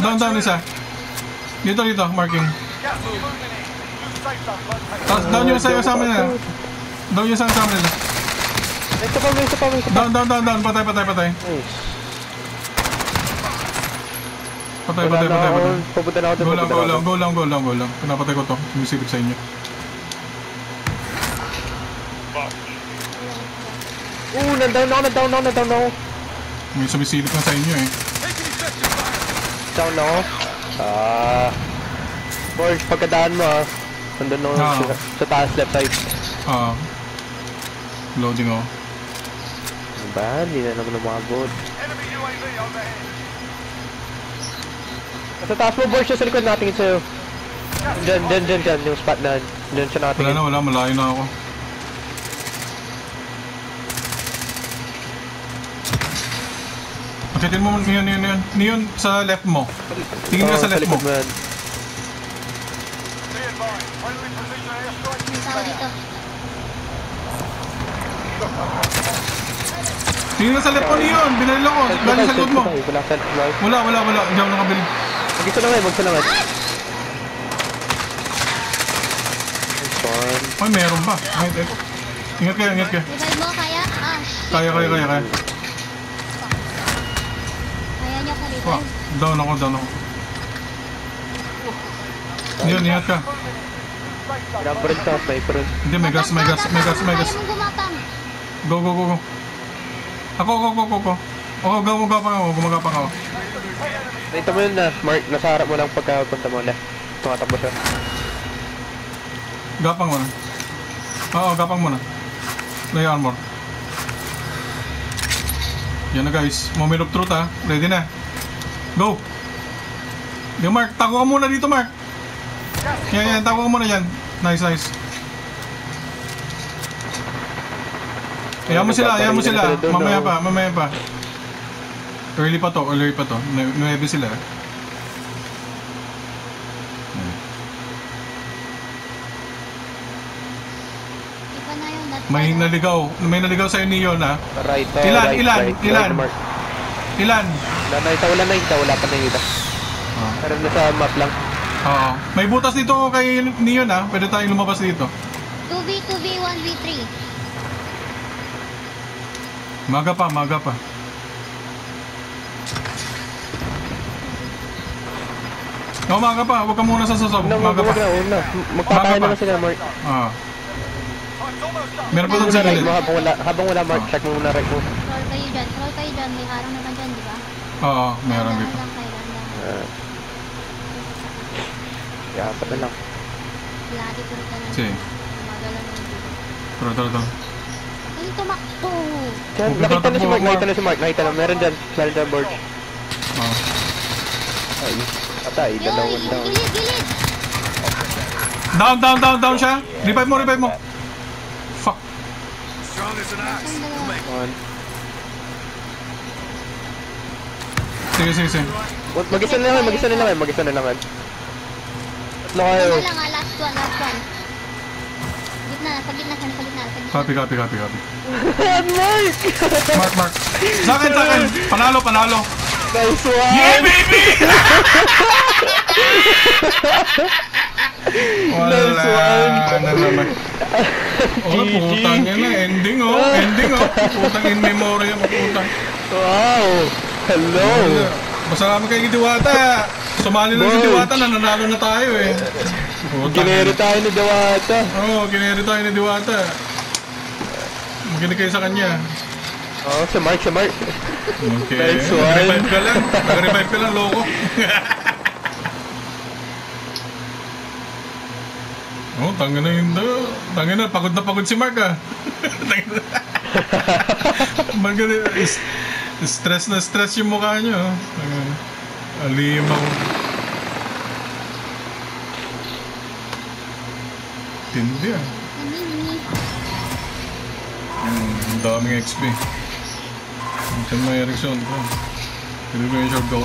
Down, down isa. Dito, dito, marking. Tapos down yung sa'yo sa amin na. Down yung sa'yo sa amin. May isa pa, isa pa, isa pa. Down, down, down, down. Patay, patay, patay. Patay, patay, na patay, patay. Pupunta na ako Go lang, na go lang, go lang, go lang. Pinapatay ko to. Sumisilip sa inyo. Oo, nandown ako, nandown ako, nandown ako. May sumisilip na sa inyo eh. Down ako. Ah. Borge, pagkadaan mo ah. Nandun ako Ah. sa, sa taas left side. Ah. Loading ako. Ano ba? Hindi na naman umabot. Sa taas mo, Borge, sa likod natin sa'yo. Diyan, diyan, diyan, diyan, yung spot na. Diyan siya natin. Wala na, wala. Malayo na ako. Akitin mo yun, yun, yun. Yun sa left mo. Tingin ka sa left mo. Tingin ka sa left mo niyon. Binaril ako. Galing sa likod mo. Wala. Wala, wala, wala. Hindi ako nakabili. Mag-isa lang eh, mag-isa lang eh. Ay, meron ba? Ingat kayo, ingat kayo. Revive mo, kaya? Ah. Kaya, kaya, kaya, kaya. Revive. Down ako, down ako. Yun, ingat ka. Pinabaril ka, sniper. Hindi, may gas, may gas, may gas, may gas. Go, go, go, go. Ako, ako, ako, ako, ako. Ako, gumagapang ako, gumagapang ako. Nakita mo yun na, Mark, nasa harap mo lang pagka punta mo left. Tumatakbo siya. Gapang mo na. Oo, gapang mo na. Lay armor. Yan na guys. Moment of truth ha. Ready na. Go! Yo Mark, tago ka muna dito Mark. Yan, yan. Tago ka muna yan. Nice, nice. Ayan mo sila, ayan mo sila. Mamaya pa, mamaya pa. Early pa to, early pa to. 9 sila. Iba na yun. That's May naligaw. May naligaw sa'yo ni Yon ha. Right, oh, Ilan, right, ilan, right, ilan? right. Ilan? Wala nakita, wala nakita, wala pa nakita. Ah. Pero nasa map lang. Oo. May butas dito kay Neon ha. Pwede tayong lumabas dito. 2v, 2v, 1v3. Maga pa, maga pa. No, maga pa. Huwag ka muna sa sasab. No, Maga wag pa. na, na. Magpapakain Maga pa. naman sila, Mark. Ah. Meron pa doon sa mo, habang wala, habang wala, Mark, Ah. check mo muna right mo. Roll kayo dyan. Roll kayo dyan. May harang naman dyan, di ba? Oo, meron dito. Ah. Kaya pa na lang. Lagi puro ka na. Sige. Magalan mo dito. Tara, tara. Ay, tumakbo! Huwag nakita na si Mark, nakita na si Mark, nakita na. Meron dyan, meron dyan, board. Ah. Ay, patay, Yoy, dalawang down. gilid, gilid! Down, down, down, down siya. Revive mo, revive mo. Dalawa? One. Sige, sige, sige. Mag-isa na lang, mag-isa na lang, mag-isa na lang. Tatlo kayo. Ano lang last one, last one. Gitna, nasa gitna siya, nasa gitna, nasa gitna. Copy, copy, copy, copy. Mark! Mark, Mark. Sa akin, sa akin. Panalo, panalo. Nice one! Yeah, baby! Wala Nice one. na naman. Oh, putang na. Ending oh. Ending oh. Putang in memory mo, putang. Wow! Hello! Masalamat kay Diwata. Sumali lang si. Diwata na nanalo na tayo eh. Ginero tayo ni Dawata. Oo, oh, gineri tayo ni Diwata. Makinig kayo sa kanya. Oh, si Mark, si Mark. Okay. Nice one. Nag-revive ka lang. Nag-revive ka lang, loko. oh, tanga na yun daw. Tanga na, pagod na pagod si Mark ah. Magaling. is- Stress na stress yung mukha niyo. ah. Tanga na. Alimaw. Tindi ah. Hmm, ang daming XP. Ang may ko. Pili ko yung short go